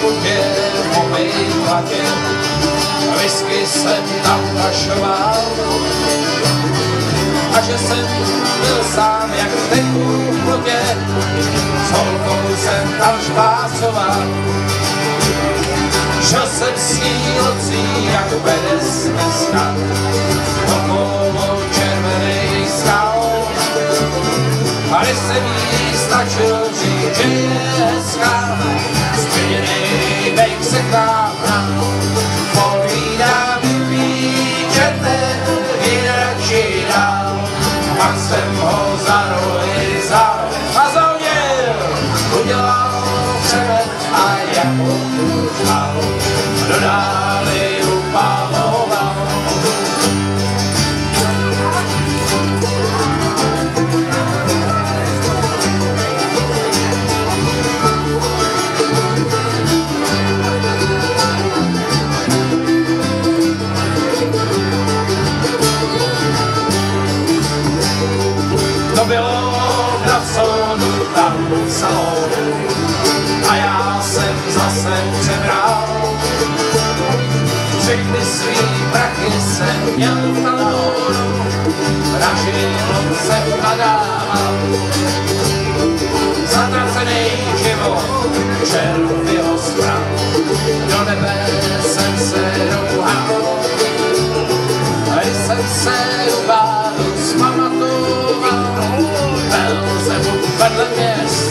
putě obejmlaky. Whisky jsem natašoval a že jsem byl sám jak teku v plotě, s holkou jsem tam špásoval. Šel jsem s ní nocí jak vede snad, Jí stačil říct, že je vejk se k nám povídá, vypíčete, jinak dál. Pak jsem ho za rohy vzal a zauděl, udělal a jako dal, dodáli upaloval. Bylo na salonu, tam v salonu a já jsem zase přebral. Všechny svý prachy jsem měl v talonu, ražil jsem nadával. Zatracený život, červ jeho stran, do nebe jsem se rouhal. Když jsem se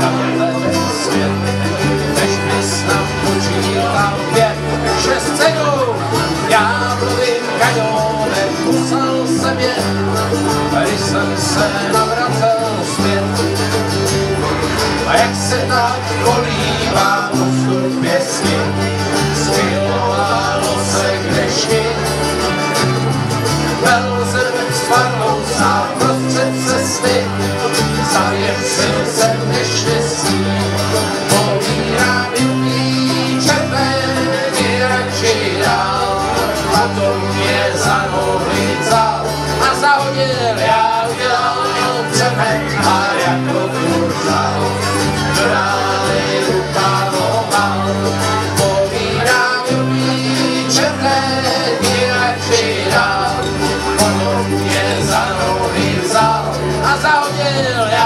na ten svět, než mi snad počítal pět, kusal jsem je, jsem se navracel zpět. A jak se tak kolíbá postup pěsně, a to mě za nohy vzal a zahodil, já udělal přepek a jako kurzal, králi upaloval. Povídám dobrý černé, jinak přidal, potom mě za nohy vzal a zahodil, já